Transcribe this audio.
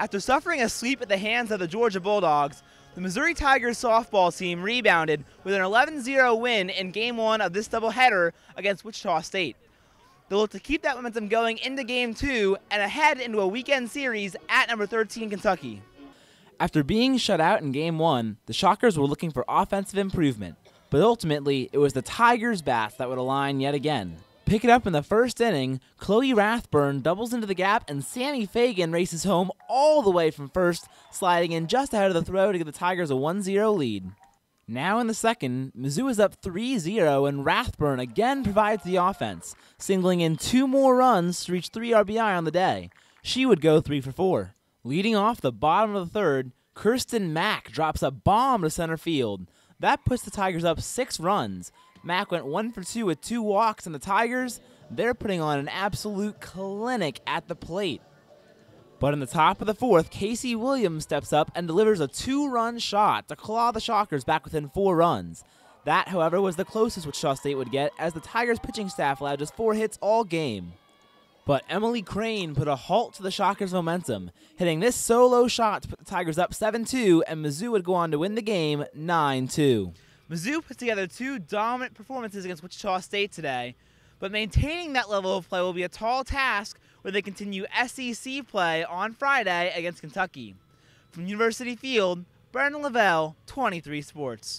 After suffering a sweep at the hands of the Georgia Bulldogs, the Missouri Tigers softball team rebounded with an 11-0 win in Game 1 of this doubleheader against Wichita State. They'll look to keep that momentum going into Game 2 and ahead into a weekend series at number 13 Kentucky. After being shut out in Game 1, the Shockers were looking for offensive improvement, but ultimately it was the Tigers' bats that would align yet again. Pick it up in the first inning, Chloe Rathburn doubles into the gap, and Sammy Fagan races home all the way from first, sliding in just ahead of the throw to give the Tigers a 1 0 lead. Now in the second, Mizzou is up 3 0, and Rathburn again provides the offense, singling in two more runs to reach 3 RBI on the day. She would go 3 for 4. Leading off the bottom of the third, Kirsten Mack drops a bomb to center field. That puts the Tigers up six runs, Mack went one for two with two walks, and the Tigers, they're putting on an absolute clinic at the plate. But in the top of the fourth, Casey Williams steps up and delivers a two run shot to claw the Shockers back within four runs. That, however, was the closest Wichita State would get, as the Tigers' pitching staff allowed just four hits all game. But Emily Crane put a halt to the Shockers' momentum, hitting this solo shot to put the Tigers up 7 2, and Mizzou would go on to win the game 9 2. Mizzou put together two dominant performances against Wichita State today, but maintaining that level of play will be a tall task where they continue SEC play on Friday against Kentucky. From University Field, Brendan Lavell, 23 Sports.